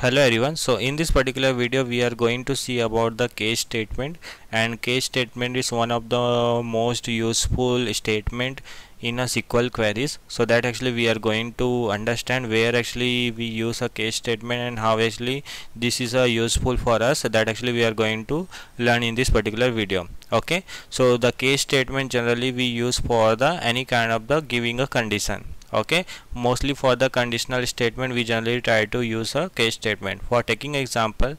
hello everyone. So in this particular video we are going to see about the case statement. And case statement is one of the most useful statement in a SQL queries. So that actually we are going to understand where actually we use a case statement and how actually this is a useful for us. That actually we are going to learn in this particular video. Okay? So the case statement generally we use for the any kind of the giving a condition okay? Mostly for the conditional statement we generally try to use a case statement. For taking example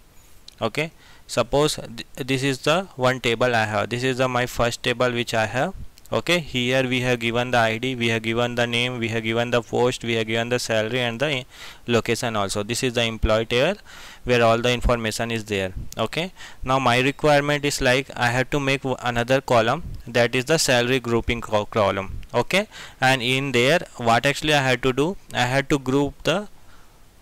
okay? Suppose th this is the one table I have. This is the my first table which I have okay here we have given the id we have given the name we have given the post we have given the salary and the location also. This is the employee table where all the information is there. Okay now my requirement is like i have to make another column that is the salary grouping co column. Okay and in there what actually i had to do i had to group the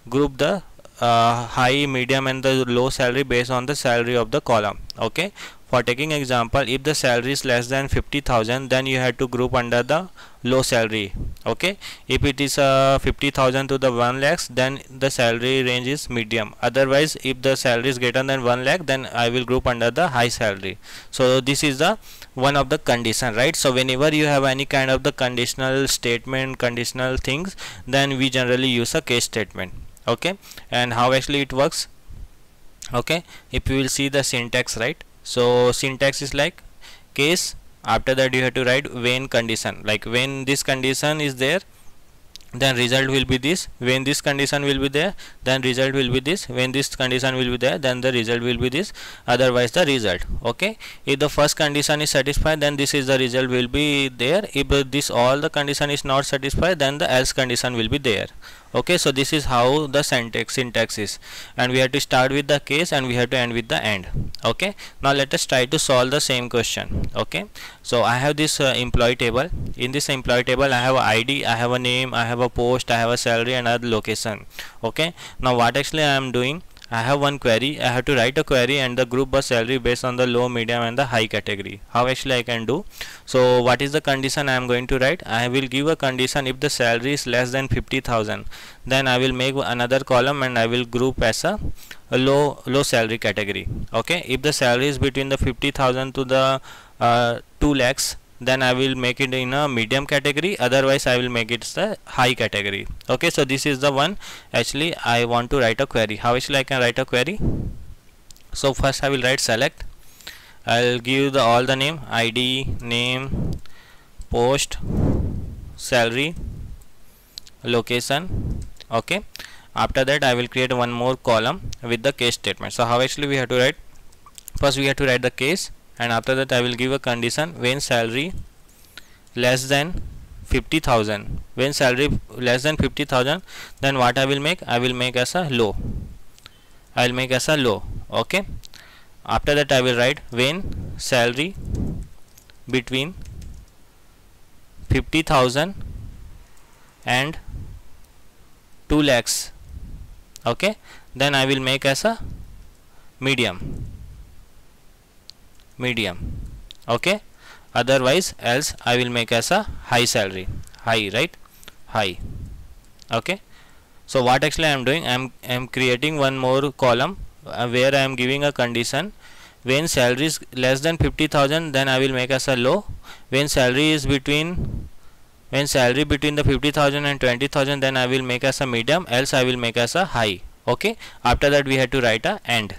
group the uh, high medium and the low salary based on the salary of the column. Okay for taking example if the salary is less than 50000 then you have to group under the low salary okay? If it is uh, 50000 to the 1 lakhs then the salary range is medium. Otherwise if the salary is greater than 1 lakh then i will group under the high salary. So this is the one of the condition right? So whenever you have any kind of the conditional statement conditional things then we generally use a case statement okay? And how actually it works okay? If you will see the syntax right so syntax is like case after that you have to write when condition. Like when this condition is there then result will be this. When this condition will be there then result will be this. When this condition will be there then the result will be this. Otherwise the result. Okay? If the first condition is satisfied then this is the result will be there. If this all the condition is not satisfied then the else condition will be there okay so this is how the syntax syntax is. And we have to start with the case and we have to end with the end. Okay now let us try to solve the same question. Okay so i have this uh, employee table. In this employee table i have a id i have a name i have a post i have a salary and other location. Okay now what actually i am doing I have one query. I have to write a query and the group bus salary based on the low medium and the high category. How actually I can do? So what is the condition I am going to write? I will give a condition. If the salary is less than 50,000 then I will make another column and I will group as a, a low low salary category. Okay? If the salary is between the 50,000 to the uh, 2 lakhs then I will make it in a medium category otherwise I will make it the high category. Okay so this is the one. Actually I want to write a query. How actually I can write a query? So first I will write select. I'll give the all the name ID name post salary location. Okay. After that I will create one more column with the case statement. So how actually we have to write? First we have to write the case and after that I will give a condition. When salary less than 50,000 when salary less than 50,000 then what I will make? I will make as a low. I will make as a low. Okay? After that I will write when salary between 50,000 and 2 lakhs. Okay? Then I will make as a medium medium. Okay? Otherwise else I will make as a high salary. High right? High. Okay? So what actually I am doing? I am, I am creating one more column uh, where I am giving a condition. When salary is less than 50,000 then I will make as a low. When salary is between when salary between the 50,000 and 20,000 then I will make as a medium else I will make as a high. Okay? After that we have to write a end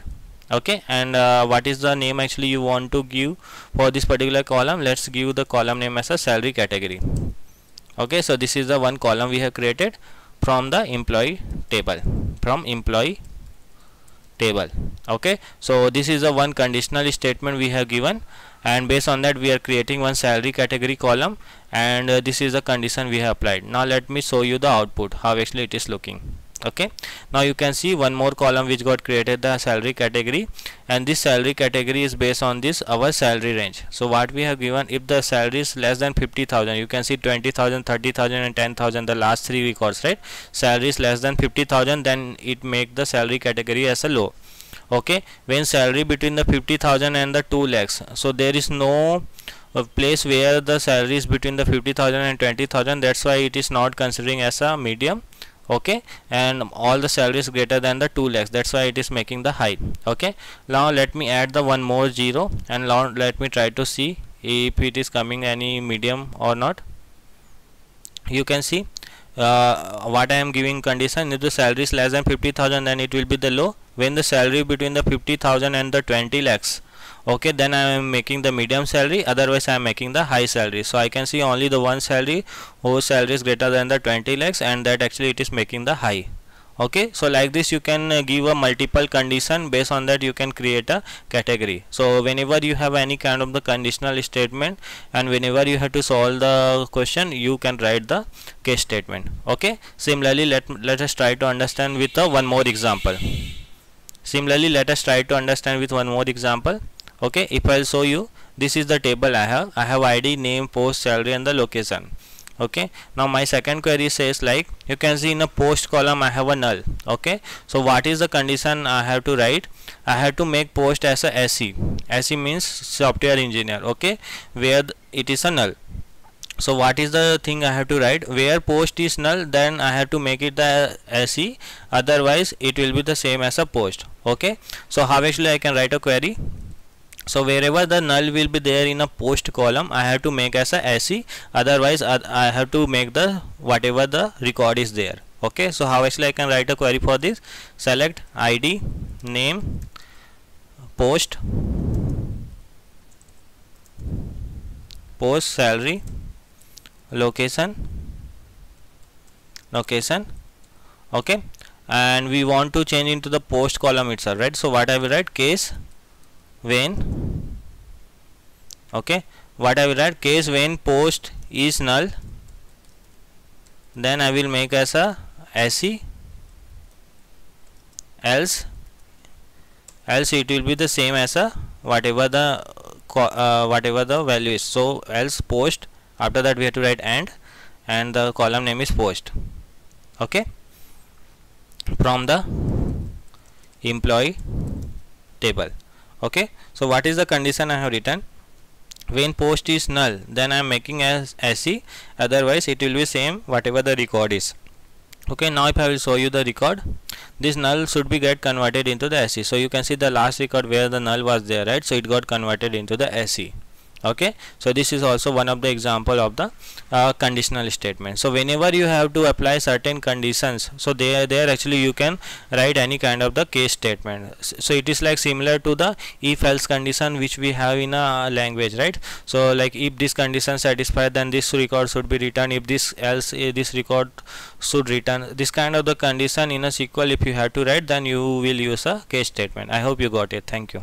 okay and uh, what is the name actually you want to give for this particular column? Let's give the column name as a salary category. Okay so this is the one column we have created from the employee table from employee table. Okay so this is the one conditional statement we have given and based on that we are creating one salary category column and uh, this is the condition we have applied. Now let me show you the output how actually it is looking okay? Now you can see one more column which got created the salary category. And this salary category is based on this our salary range. So what we have given if the salary is less than 50,000 you can see 20,000 30,000 and 10,000 the last three records right? Salary is less than 50,000 then it make the salary category as a low. Okay? When salary between the 50,000 and the 2 lakhs so there is no a place where the salary is between the 50,000 and 20,000 that's why it is not considering as a medium okay? And all the salary is greater than the 2 lakhs. That's why it is making the high okay? Now let me add the one more zero and now let me try to see if it is coming any medium or not. You can see uh, what I am giving condition if the salary is less than 50,000 then it will be the low when the salary between the 50,000 and the 20 lakhs. Okay then I am making the medium salary otherwise I am making the high salary. So I can see only the one salary whose salary is greater than the 20 lakhs and that actually it is making the high. Okay so like this you can uh, give a multiple condition based on that you can create a category. So whenever you have any kind of the conditional statement and whenever you have to solve the question you can write the case statement. Okay similarly let let us try to understand with a one more example similarly let us try to understand with one more example. Okay if i'll show you this is the table i have. I have id name post salary and the location. Okay now my second query says like you can see in a post column I have a null. Okay so what is the condition I have to write? I have to make post as a SE SE means software engineer. Okay where it is a null so what is the thing I have to write? Where post is null then I have to make it the SE otherwise it will be the same as a post. Okay? So how actually I can write a query. So wherever the null will be there in a post column I have to make as a SE otherwise I have to make the whatever the record is there. Okay? So how actually I can write a query for this. Select ID name post post salary location. Location. Okay. And we want to change into the post column itself right? So what I will write? Case when okay. What I will write? Case when post is null. Then I will make as a SE else else it will be the same as a whatever the uh, whatever the value is. So else post after that we have to write and and the column name is post. Okay? From the employee table. Okay? So what is the condition I have written? When post is null then I am making as SE otherwise it will be same whatever the record is. Okay? Now if I will show you the record this null should be get converted into the SE so you can see the last record where the null was there right? So it got converted into the SE okay? So this is also one of the example of the uh, conditional statement. So whenever you have to apply certain conditions so there there actually you can write any kind of the case statement. So it is like similar to the if else condition which we have in a language right? So like if this condition satisfied then this record should be written. If this else uh, this record should return. This kind of the condition in a SQL if you have to write then you will use a case statement. I hope you got it. Thank you